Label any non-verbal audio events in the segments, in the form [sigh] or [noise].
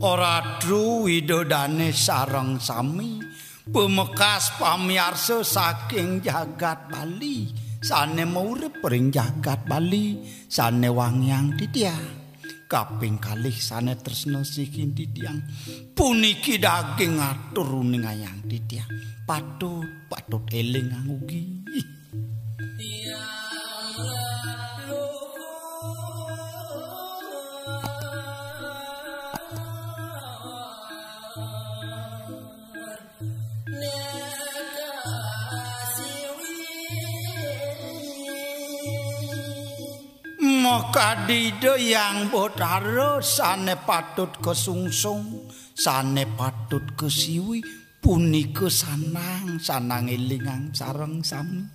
ora dru widodane sareng sami. Pemekas pamiarsa saking jagat Bali. Sane urip ring jagat Bali sane wangyang ditya kaping kalih sane tresna sikin ditiang puniki daging atur ning ayang ditya patut patut eling angugi Mokadido yang botaro sane patut kesungsung sane patut kesiwi punika sanang sanang elingang sareng sami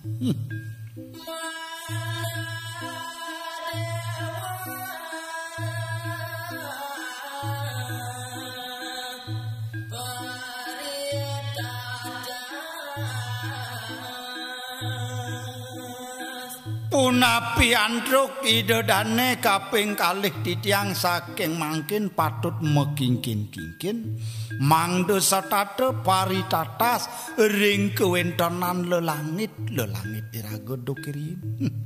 punapi antruk idodane kaping kalih titiang saking mangkin patut megingkin-gingkin. Mangdo satata paritatas ring kewentonan lelangit lelangit irago dokirin [laughs]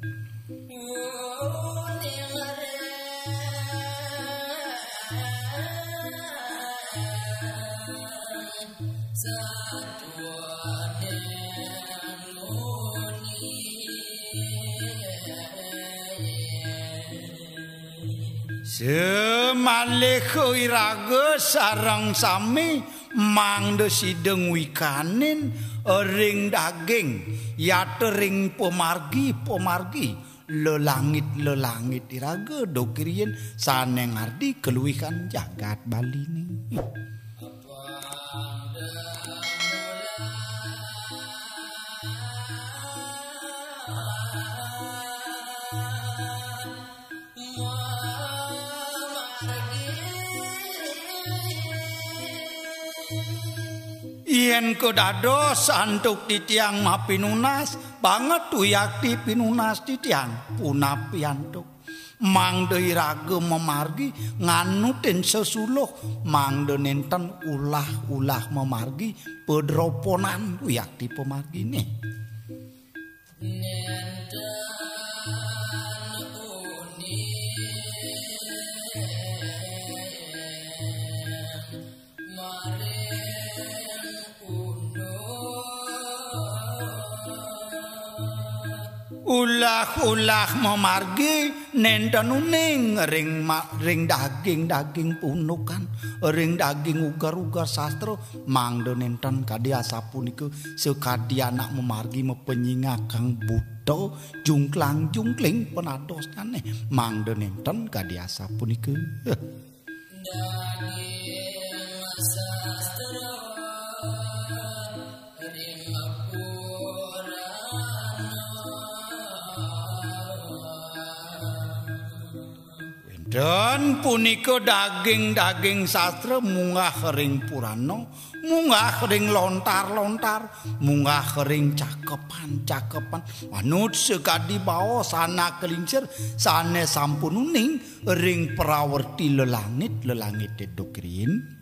Semalekho iraga sarang sami mangdo sideng wikanin ring daging yatering pemargi pemargi lelangit lelangit iraga dokirien saneng ardi keluikan jagat Bali nih. Yen kedados antuk titiang mapinunas banget tuyakti pinunas titiang punapi antuk mangde iraga memargi nganutin sesuluh mangde nenten ulah-ulah memargi pedroponan tuyakti pemargi nih ulah-ulah memargi nenten uning. Ring ring daging-daging punukan. Ring daging ugar-ugar sastra mangdo nenten kadi asapunika sekadi anak memargi mepenyinga kang buto jungklang jungkling penados kaneh mangdo nenten kadi asapunika Dan punika daging-daging sastra munggah ring purana, munggah ring lontar-lontar, munggah ring cakepan-cakepan. Manut sekadi bawa sana kelincir, sana sampun uning ring prawerti lelangit, lelangit dedokrin.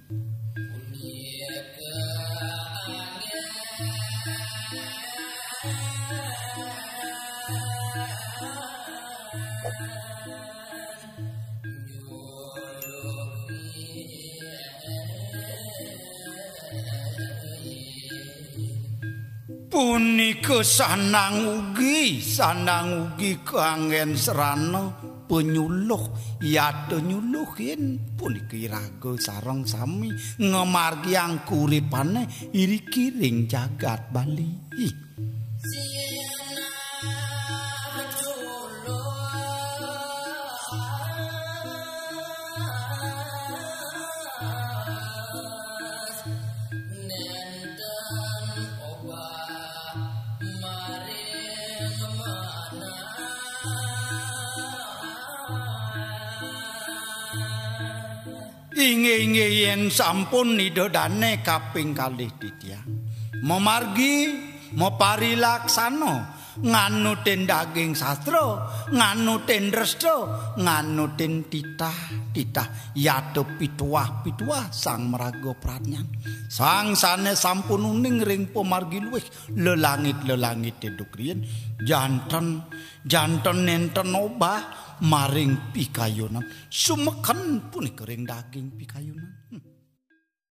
Punika sanang ugi sanang ugi kangen serana penyuluh yate nyuluh yen punika iraga sareng sami ngemargi angkuripane iri-kiring jagat bali inge-inge yen sampun nidodane kaping kalih ditya. Memargi mepari laksana nganutin daging sastra nganutin resto nganutin titah titah. Yatu pituah pituah sang merago pranyan sang sane sampun uning ring pomargi luwih lelangit lelangit deduk rien janten janten nenten obah maring pikayunan. Sumeken punika ring daging pikayunan